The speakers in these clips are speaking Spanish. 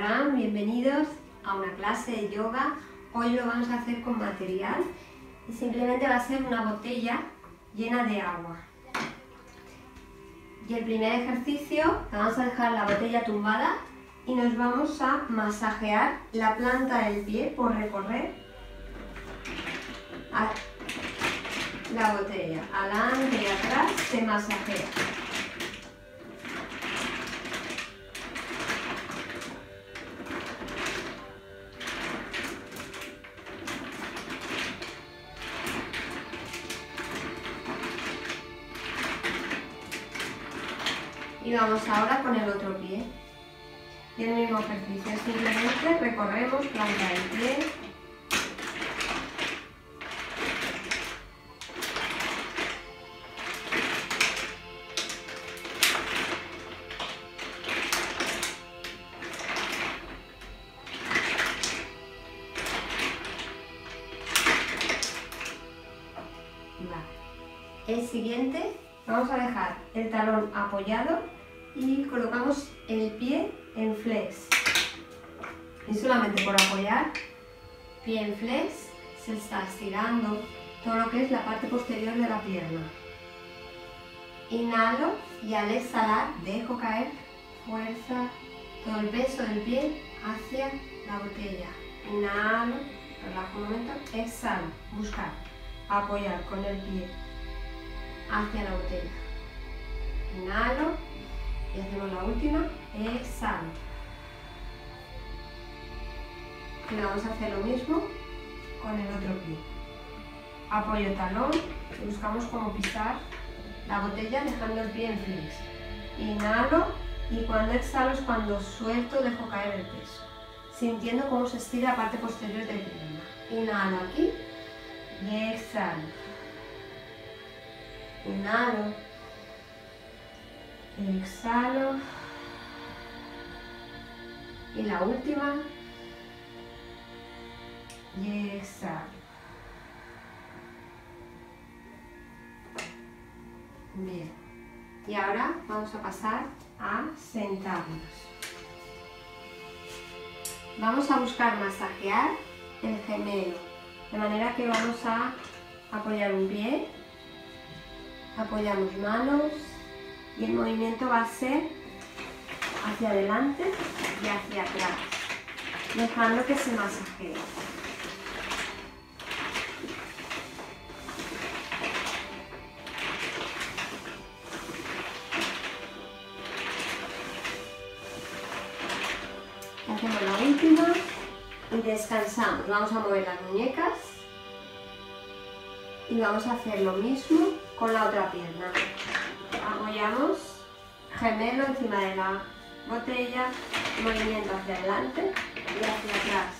Bienvenidos a una clase de yoga. Hoy lo vamos a hacer con material y simplemente va a ser una botella llena de agua. Y el primer ejercicio, vamos a dejar la botella tumbada y nos vamos a masajear la planta del pie por recorrer la botella. Adelante y atrás se masajea. Y vamos ahora con el otro pie. Y el mismo ejercicio, simplemente recorremos planta del pie. El siguiente, vamos a dejar el talón apoyado y colocamos el pie en flex. Y solamente por apoyar, pie en flex, se está estirando todo lo que es la parte posterior de la pierna. Inhalo y al exhalar dejo caer fuerza, todo el peso del pie hacia la botella. Inhalo, relajo un momento, exhalo, buscar, apoyar con el pie hacia la botella. Inhalo y hacemos la última, exhalo. Y vamos a hacer lo mismo con el otro pie. Apoyo talón y buscamos como pisar la botella dejando el pie en flex. Inhalo y cuando exhalo es cuando suelto, dejo caer el peso. Sintiendo cómo se estira la parte posterior del pierna. Inhalo aquí y exhalo. Inhalo. Exhalo. Y la última. Y exhalo. Bien. Y ahora vamos a pasar a sentarnos. Vamos a buscar masajear el gemelo. De manera que vamos a apoyar un pie apoyamos manos y el movimiento va a ser hacia adelante y hacia atrás, dejando que se masajee. Hacemos la última y descansamos. Vamos a mover las muñecas y vamos a hacer lo mismo con la otra pierna. Apoyamos gemelo encima de la botella, movimiento hacia adelante y hacia atrás.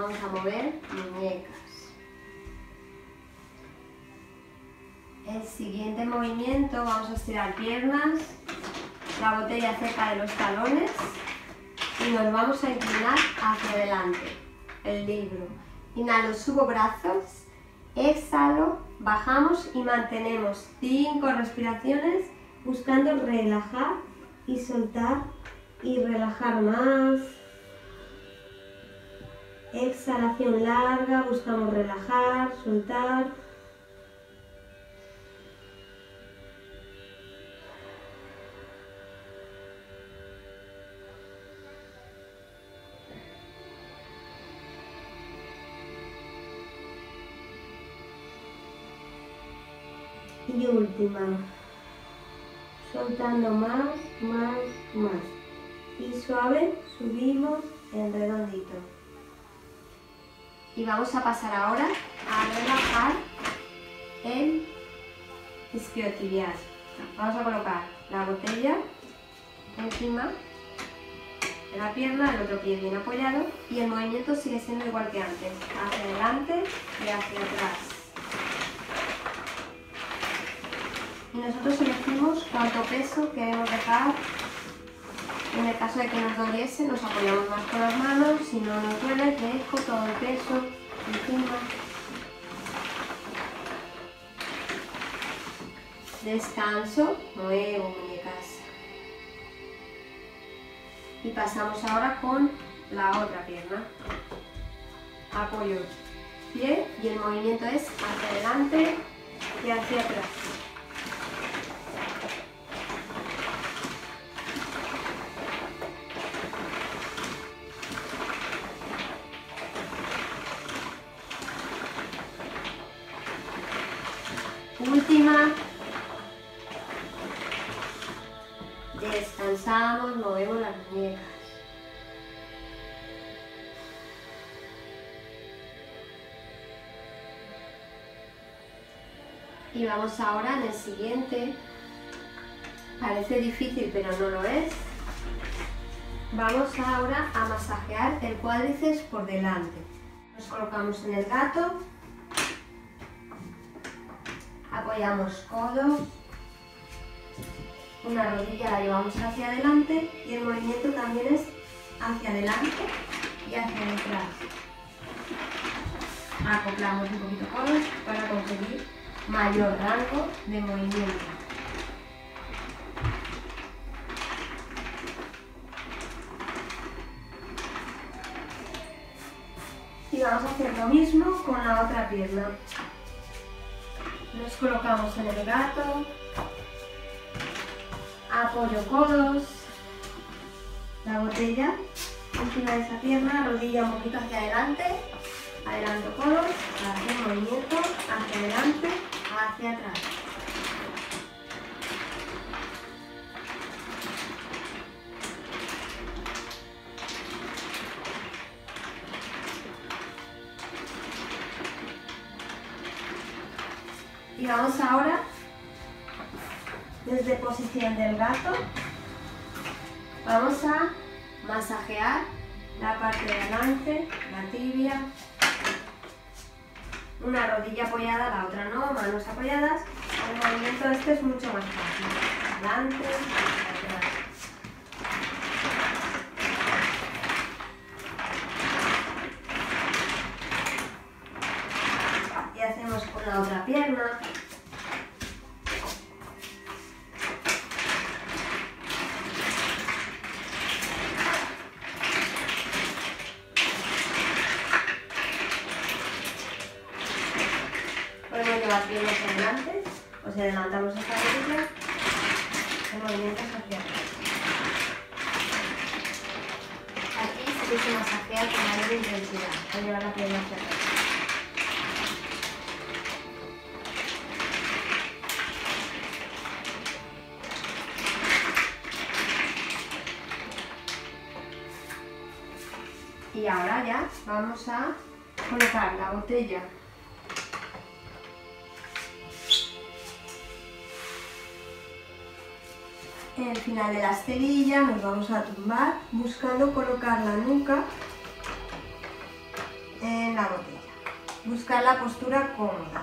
Vamos a mover muñecas. El siguiente movimiento vamos a estirar piernas, la botella cerca de los talones y nos vamos a inclinar hacia adelante. El libro. Inhalo, subo brazos, exhalo, bajamos y mantenemos 5 respiraciones buscando relajar y soltar y relajar más. Exhalación larga, buscamos relajar, soltar. Y última. Soltando más, más, más. Y suave, subimos en redondito. Y vamos a pasar ahora a relajar el isquiotibial. Vamos a colocar la botella encima de la pierna, el otro pie bien apoyado y el movimiento sigue siendo igual que antes, hacia adelante y hacia atrás. y nosotros elegimos cuánto peso queremos dejar. En el caso de que nos doliese, nos apoyamos más con las manos, si no nos duele, dejo todo el peso encima. Descanso, muevo muñecas. Y pasamos ahora con la otra pierna. Apoyo pie y el movimiento es hacia adelante y hacia atrás. Última. Descansamos, movemos las muñecas. Y vamos ahora en el siguiente. Parece difícil, pero no lo es. Vamos ahora a masajear el cuádriceps por delante. Nos colocamos en el gato. Apoyamos codo. Una rodilla la llevamos hacia adelante y el movimiento también es hacia adelante y hacia detrás. Acoplamos un poquito codos para conseguir mayor rango de movimiento. Y vamos a hacer lo mismo con la otra pierna. Nos colocamos en el gato, apoyo codos, la botella. Encima de esa pierna, rodilla un poquito hacia adelante, adelanto codos, hacer movimiento hacia adelante, hacia atrás. Y vamos ahora desde posición del gato, vamos a masajear la parte de delante, la tibia, una rodilla apoyada, la otra no, manos apoyadas. El movimiento este es mucho más fácil. Adelante, atrás. Y hacemos con la otra pierna. Las piernas adelante, o sea, adelantamos esta rodilla, el movimiento hacia atrás. Aquí se que masajear con mayor intensidad, para llevar la pierna hacia atrás. Y ahora ya vamos a colocar la botella en el final de la esterilla nos vamos a tumbar buscando colocar la nuca en la botella. Buscar la postura cómoda.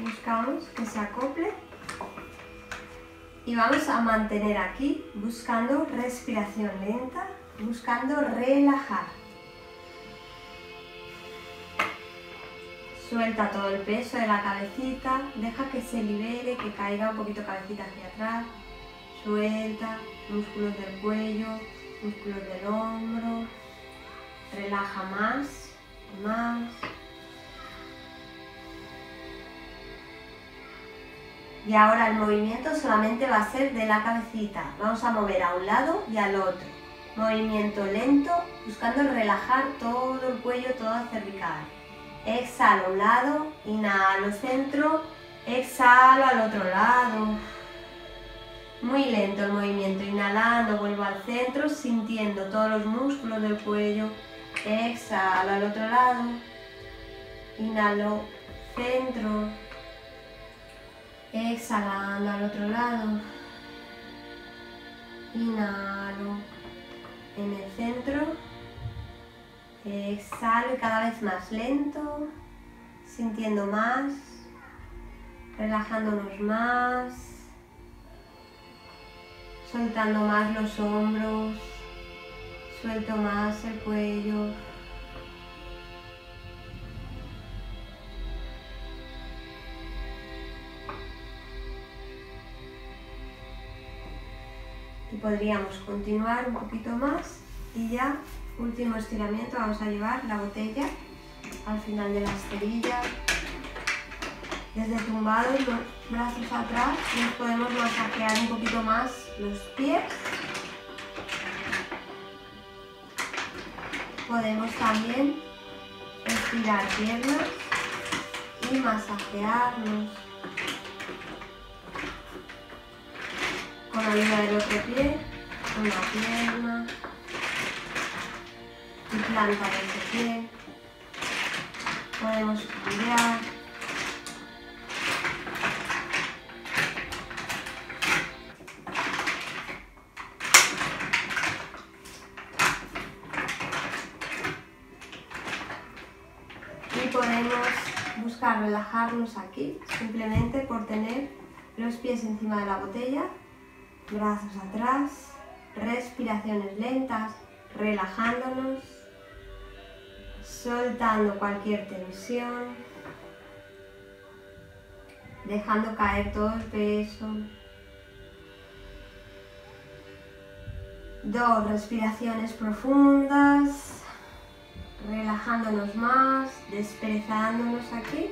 Buscamos que se acople y vamos a mantener aquí buscando respiración lenta, buscando relajar. Suelta todo el peso de la cabecita, deja que se libere, que caiga un poquito cabecita hacia atrás. Suelta músculos del cuello, músculos del hombro. Relaja más, más. Y ahora el movimiento solamente va a ser de la cabecita. Vamos a mover a un lado y al otro. Movimiento lento, buscando relajar todo el cuello, toda cervical. Exhalo un lado, inhalo centro, exhalo al otro lado. Muy lento el movimiento, inhalando, vuelvo al centro, sintiendo todos los músculos del cuello. Exhalo al otro lado. Inhalo, centro. Exhalando al otro lado. Inhalo en el centro. Exhalo cada vez más lento, sintiendo más relajándonos más, soltando más los hombros, suelto más el cuello. Y podríamos continuar un poquito más y ya, último estiramiento, vamos a llevar la botella al final de la esterilla. Desde tumbados, los brazos atrás, nos podemos masajear un poquito más los pies. Podemos también estirar piernas y masajearnos con la ayuda del otro pie, una pierna y plantar ese pie. Podemos cambiar. Y podemos buscar relajarnos aquí, simplemente por tener los pies encima de la botella, brazos atrás, respiraciones lentas, relajándonos, soltando cualquier tensión, dejando caer todo el peso. Dos respiraciones profundas, relajándonos más, desperezándonos aquí.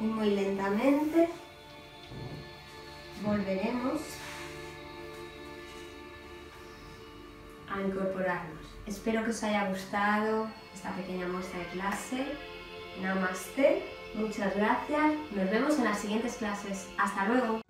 Y muy lentamente volveremos a incorporarnos. Espero que os haya gustado esta pequeña muestra de clase. Namaste, muchas gracias. Nos vemos en las siguientes clases. Hasta luego.